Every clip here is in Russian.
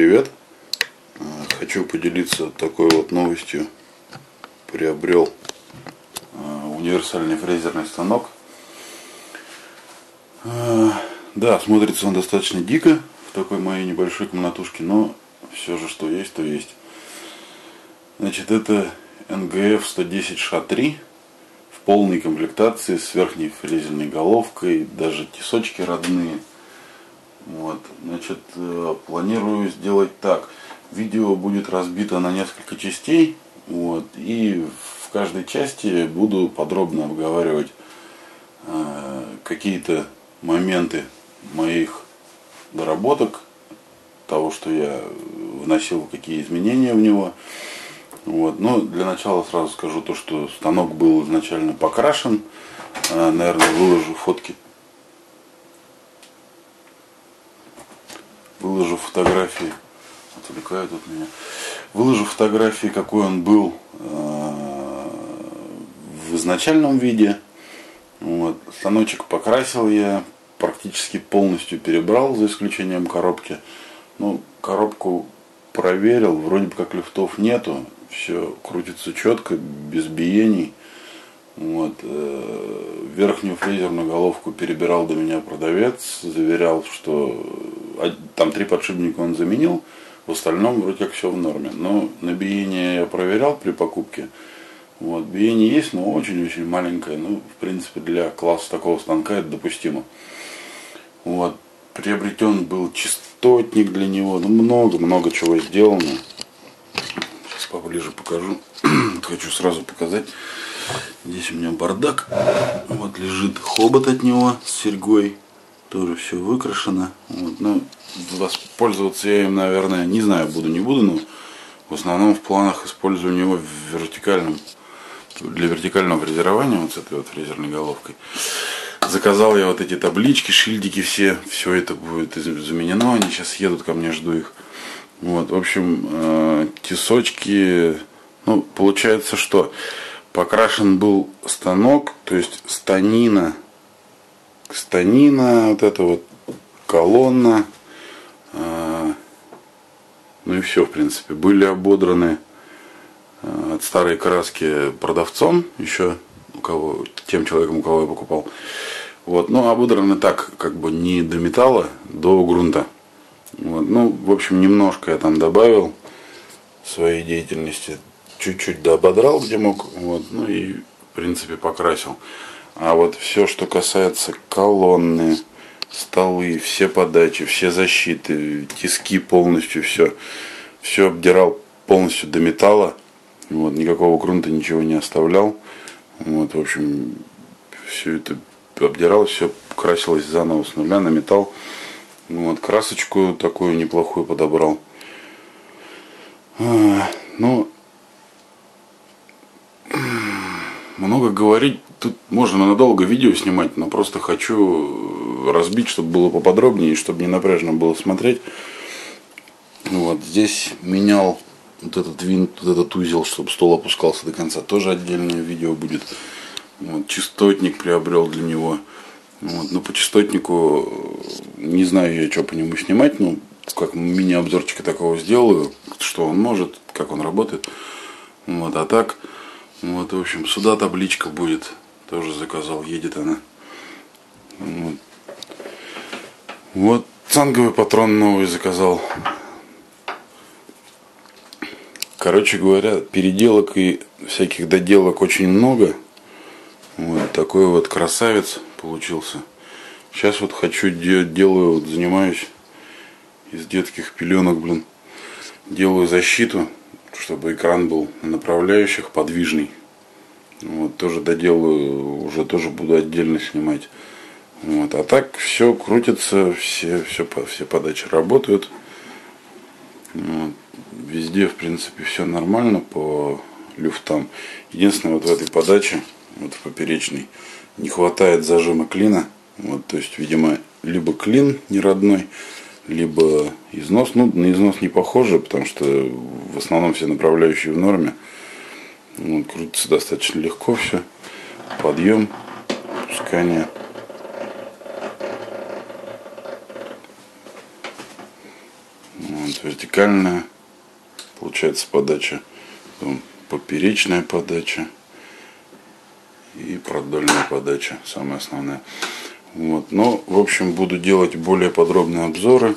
Привет! Хочу поделиться такой вот новостью. Приобрел универсальный фрезерный станок. Да, смотрится он достаточно дико в такой моей небольшой комнатушке, но все же что есть, то есть. Значит, это НГФ 110 ША-3 в полной комплектации с верхней фрезерной головкой, даже тесочки родные – вот, значит, э, планирую сделать так. Видео будет разбито на несколько частей. Вот, и в каждой части буду подробно обговаривать э, какие-то моменты моих доработок, того, что я вносил, какие изменения в него. Вот. Но для начала сразу скажу то, что станок был изначально покрашен. Э, наверное, выложу фотки выложу фотографии, отвлекают от меня, выложу фотографии, какой он был э, в изначальном виде. Вот. Станочек покрасил я, практически полностью перебрал, за исключением коробки. Ну, коробку проверил, вроде бы как лифтов нету, все крутится четко, без биений. Вот. Э, верхнюю фрезерную головку перебирал до меня продавец, заверял, что там три подшипника он заменил, в остальном вроде как все в норме. Но на биение я проверял при покупке. Вот, биение есть, но очень-очень маленькое. Ну, в принципе, для класса такого станка это допустимо. Вот, приобретен был частотник для него. Ну, много-много чего сделано. Сейчас поближе покажу. Хочу сразу показать. Здесь у меня бардак. Вот лежит хобот от него с серьгой. Тоже все выкрашено. Вот, ну, воспользоваться я им, наверное, не знаю, буду, не буду, но в основном в планах использую его в вертикальном, для вертикального фрезерования, вот с этой вот фрезерной головкой. Заказал я вот эти таблички, шильдики все, все это будет заменено, они сейчас едут ко мне, жду их. Вот, в общем, э, тесочки, ну, получается, что покрашен был станок, то есть станина, станина, вот эта вот колонна, а, ну и все, в принципе. Были ободраны а, от старой краски продавцом, еще у кого, тем человеком, у кого я покупал. Вот, ну, ободраны так, как бы не до металла, до грунта. Вот, ну, в общем, немножко я там добавил своей деятельности чуть-чуть доободрал, где мог, вот, ну и в принципе покрасил. А вот все, что касается колонны, столы, все подачи, все защиты, тиски полностью, все, все обдирал полностью до металла. Вот, никакого грунта ничего не оставлял. Вот, в общем, все это обдирал, все красилось заново с нуля на металл. Вот, красочку такую неплохую подобрал. А, ну, много говорить, тут можно надолго видео снимать, но просто хочу разбить, чтобы было поподробнее, чтобы не напряжно было смотреть. Вот здесь менял вот этот винт, вот этот узел, чтобы стол опускался до конца. Тоже отдельное видео будет. Вот, частотник приобрел для него. Вот, но по частотнику не знаю я, что по нему снимать. Ну, как мини-обзорчика такого сделаю, что он может, как он работает. Вот, а так, вот, в общем, сюда табличка будет. Тоже заказал, едет она. Вот, вот цанговый патрон новый заказал. Короче говоря, переделок и всяких доделок очень много. Вот такой вот красавец получился. Сейчас вот хочу делаю, вот занимаюсь из детских пеленок, блин. Делаю защиту чтобы экран был направляющих подвижный. Вот, тоже доделаю, уже тоже буду отдельно снимать. Вот, а так все крутится, все, все, все подачи работают. Вот, везде, в принципе, все нормально по люфтам. Единственное, вот в этой подаче, вот в поперечной, не хватает зажима клина. Вот, то есть, видимо, либо клин не родной, либо износ. Ну, на износ не похоже, потому что в основном все направляющие в норме. Вот, крутится достаточно легко все. Подъем, пускание. Вот вертикальная, получается подача, потом поперечная подача и продольная подача, самая основная. Вот. Но, в общем, буду делать более подробные обзоры.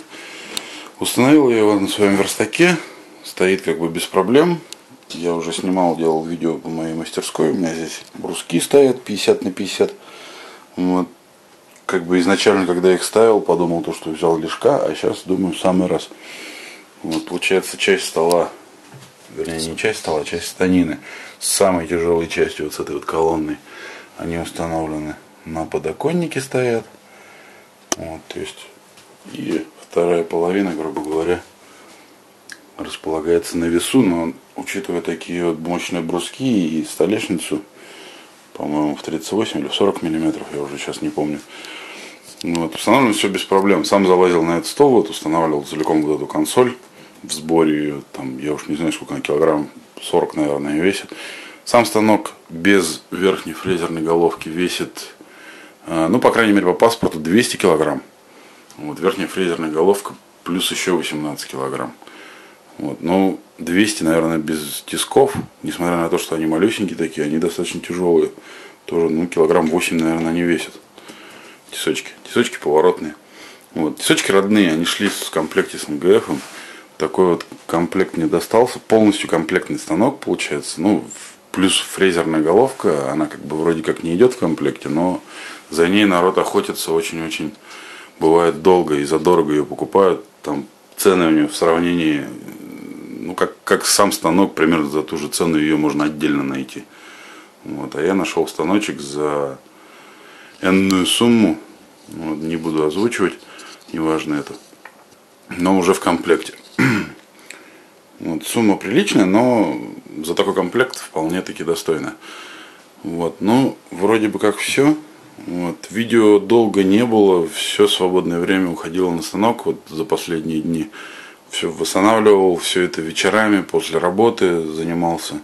Установил я его на своем верстаке, стоит как бы без проблем. Я уже снимал, делал видео по моей мастерской. У меня здесь бруски стоят 50 на 50. Вот. Как бы изначально, когда я их ставил, подумал то, что взял лишка, а сейчас думаю в самый раз. Вот получается часть стола, вернее не часть стола, а часть станины с самой тяжелой частью, вот с этой вот колонной, они установлены на подоконнике стоят. Вот, то есть и вторая половина, грубо говоря, располагается на весу, но учитывая такие вот мощные бруски и столешницу, по-моему, в 38 или в 40 миллиметров, я уже сейчас не помню. Вот, устанавливаем все без проблем. Сам залазил на этот стол, вот, устанавливал целиком вот эту консоль в сборе, там, я уж не знаю, сколько она килограмм, 40, наверное, весит. Сам станок без верхней фрезерной головки весит, ну, по крайней мере, по паспорту 200 килограмм. Вот верхняя фрезерная головка плюс еще 18 килограмм. Вот, ну, 200, наверное, без тисков, несмотря на то, что они малюсенькие такие, они достаточно тяжелые. Тоже, ну, килограмм 8, наверное, они весят. Тисочки. Тисочки поворотные. Вот. Тисочки родные, они шли в комплекте с МГФ. Такой вот комплект мне достался. Полностью комплектный станок получается. Ну, плюс фрезерная головка, она как бы вроде как не идет в комплекте, но за ней народ охотится очень-очень бывает долго и задорого ее покупают. Там цены у нее в сравнении, ну как, как сам станок, примерно за ту же цену ее можно отдельно найти. Вот, а я нашел станочек за энную сумму, вот, не буду озвучивать, неважно это, но уже в комплекте. Вот, сумма приличная, но за такой комплект вполне таки достойна. Вот, ну, вроде бы как все. Вот. Видео долго не было, все свободное время уходило на станок вот за последние дни. Все восстанавливал, все это вечерами после работы занимался.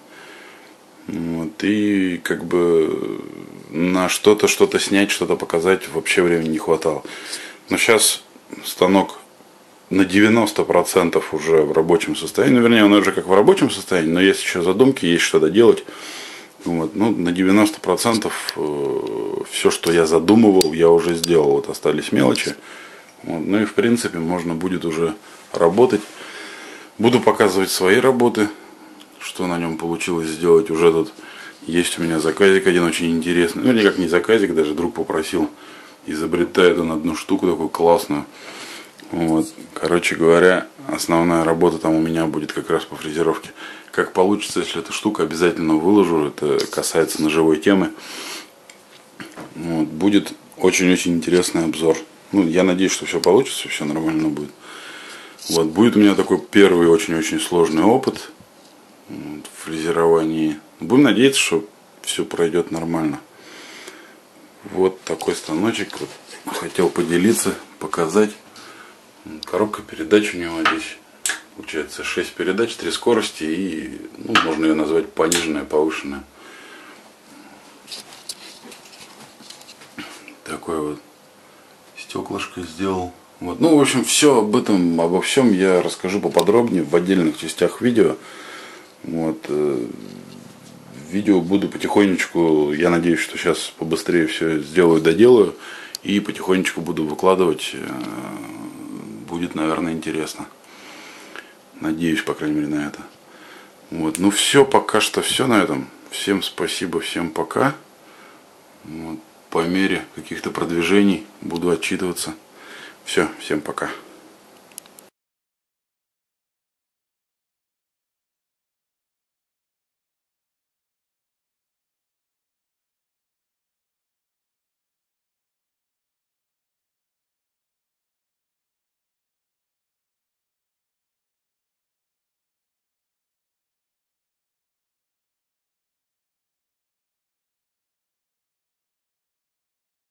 Вот. И как бы на что-то, что-то снять, что-то показать вообще времени не хватало. Но сейчас станок на 90% уже в рабочем состоянии. Ну, вернее, он уже как в рабочем состоянии, но есть еще задумки, есть что-то делать. Вот, ну, на 90% э, все, что я задумывал, я уже сделал. Вот остались мелочи. Вот, ну и в принципе можно будет уже работать. Буду показывать свои работы, что на нем получилось сделать. Уже тут есть у меня заказик один очень интересный. Ну, никак не заказик, даже друг попросил. Изобретает он одну штуку такую классную. Вот. Короче говоря, основная работа там у меня будет как раз по фрезеровке. Как получится, если эта штука, обязательно выложу. Это касается ножевой темы. Вот. Будет очень-очень интересный обзор. Ну, я надеюсь, что все получится, все нормально будет. Вот, будет у меня такой первый очень-очень сложный опыт вот, в фрезеровании. Будем надеяться, что все пройдет нормально. Вот такой станочек. Вот, хотел поделиться, показать. Коробка передач у него здесь. Получается 6 передач, 3 скорости и ну, можно ее назвать пониженная, повышенная. Такой вот стеклышко сделал. Вот. Ну, в общем, все об этом, обо всем я расскажу поподробнее в отдельных частях видео. Вот. Э, видео буду потихонечку, я надеюсь, что сейчас побыстрее все сделаю, доделаю. И потихонечку буду выкладывать. Будет, наверное, интересно. Надеюсь, по крайней мере, на это. Вот. Ну все, пока что все на этом. Всем спасибо, всем пока. Вот. По мере каких-то продвижений буду отчитываться. Все, всем пока.